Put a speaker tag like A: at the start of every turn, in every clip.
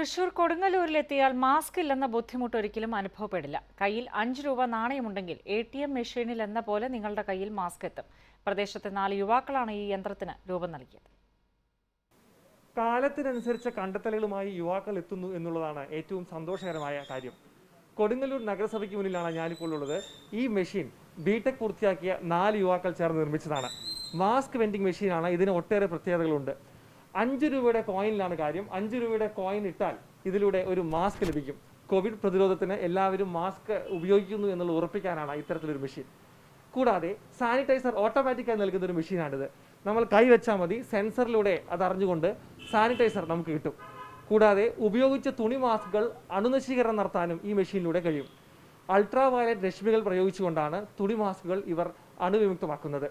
A: Thrissur കൊടുങ്ങല്ലൂരിലെത്തിയാൽ mask ഇല്ലെന്ന ബുദ്ധിമുട്ട് ഒരിക്കലും അനുഭവപ്പെടില്ല. കയ്യിൽ അഞ്ച് രൂപ നാണയമുണ്ടെങ്കിൽ എ ടി എം മെഷീനിൽ എന്ന പോലെ നിങ്ങളുടെ കയ്യിൽ മാസ്ക് എത്തും. പ്രദേശത്തെ നാല് യുവാക്കളാണ് ഈ യന്ത്രത്തിന് രൂപം നൽകിയത്.
B: കാലത്തിനനുസരിച്ച കണ്ടെത്തലുകളുമായി യുവാക്കൾ എത്തുന്നു എന്നുള്ളതാണ് ഏറ്റവും സന്തോഷകരമായ കാര്യം. കൊടുങ്ങല്ലൂർ നഗരസഭയ്ക്ക് മുന്നിലാണ് ഞാനിപ്പോൾ ഉള്ളത്. ഈ മെഷീൻ ബിടെക് പൂർത്തിയാക്കിയ നാല് യുവാക്കൾ ചേർന്ന് നിർമ്മിച്ചതാണ്. മാസ്ക് വെൻഡിങ് മെഷീനാണ് ഇതിന് ഒട്ടേറെ പ്രത്യേകതകളുണ്ട്. അഞ്ച് രൂപയുടെ കോയിനിലാണ് കാര്യം. അഞ്ച് രൂപയുടെ കോയിൻ ഇട്ടാൽ ഇതിലൂടെ ഒരു മാസ്ക് ലഭിക്കും. കോവിഡ് പ്രതിരോധത്തിന് എല്ലാവരും മാസ്ക് ഉപയോഗിക്കുന്നു എന്നുള്ളത് ഉറപ്പിക്കാനാണ് ഇത്തരത്തിലൊരു മെഷീൻ കൂടാതെ സാനിറ്റൈസർ ഓട്ടോമാറ്റിക്കായി നൽകുന്ന ഒരു മെഷീനാണിത് നമ്മൾ കൈവച്ചാൽ മതി സെൻസറിലൂടെ അത് അറിഞ്ഞുകൊണ്ട് സാനിറ്റൈസർ നമുക്ക് കിട്ടും. കൂടാതെ ഉപയോഗിച്ച തുണി മാസ്കുകൾ അണുനശീകരണം നടത്താനും ഈ മെഷീനിലൂടെ കഴിയും. അൾട്രാ വയലറ്റ് രശ്മികൾ പ്രയോഗിച്ചുകൊണ്ടാണ് തുണി മാസ്കുകൾ ഇവർ അണുവിമുക്തമാക്കുന്നത്.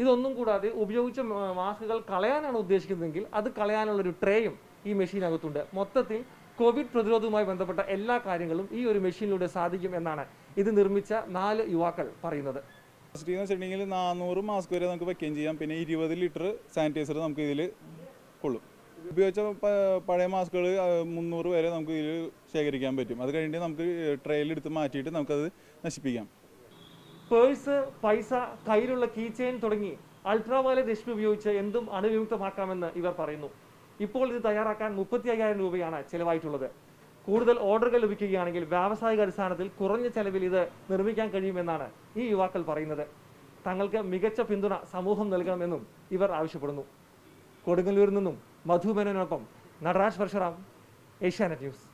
B: ഇതൊന്നും കൂടാതെ ഉപയോഗിച്ച മാസ്കുകൾ കളയാനാണ് ഉദ്ദേശിക്കുന്നതെങ്കിൽ അത് കളയാനുള്ള ഒരു ട്രേയും ഈ മെഷീനകത്തുണ്ട്. മൊത്തത്തിൽ കോവിഡ് പ്രതിരോധവുമായി ബന്ധപ്പെട്ട എല്ലാ കാര്യങ്ങളും ഈ ഒരു മെഷീനിലൂടെ സാധിക്കും എന്നാണ് ഇത് നിർമ്മിച്ച നാല് യുവാക്കൾ പറയുന്നത്.
C: നാനൂറ് മാസ്ക് വരെ നമുക്ക് വെക്കുകയും ചെയ്യാം. പിന്നെ ഇരുപത് ലിറ്റർ സാനിറ്റൈസർ നമുക്ക് ഇതിൽ കൊള്ളും. ഉപയോഗിച്ച പഴയ മാസ്കുകൾ മുന്നൂറ് വരെ നമുക്ക് ഇതിൽ ശേഖരിക്കാൻ പറ്റും. അത് കഴിഞ്ഞിട്ട് നമുക്ക് ട്രെയിൽ എടുത്ത് മാറ്റിയിട്ട് നമുക്കത് നശിപ്പിക്കാം.
B: പേഴ്സ് പൈസ കയ്യിലുള്ള കീ ചെയിൻ തുടങ്ങി അൾട്രാവയലറ്റ് രശ്മി ഉപയോഗിച്ച് എന്തും അണുവിമുക്തമാക്കാമെന്ന് ഇവർ പറയുന്നു. ഇപ്പോൾ ഇത് തയ്യാറാക്കാൻ മുപ്പത്തി അയ്യായിരം രൂപയാണ് ചെലവായിട്ടുള്ളത്. കൂടുതൽ ഓർഡറുകൾ ലഭിക്കുകയാണെങ്കിൽ വ്യാവസായിക അടിസ്ഥാനത്തിൽ കുറഞ്ഞ ചെലവിൽ ഇത് നിർമ്മിക്കാൻ കഴിയുമെന്നാണ് ഈ യുവാക്കൾ പറയുന്നത്. തങ്ങൾക്ക് മികച്ച പിന്തുണ സമൂഹം നൽകണമെന്നും ഇവർ ആവശ്യപ്പെടുന്നു. കൊടുങ്ങല്ലൂരിൽ നിന്നും മധുമേനോനൊപ്പം നടരാജ് പരശുറാം ഏഷ്യാനെറ്റ് ന്യൂസ്.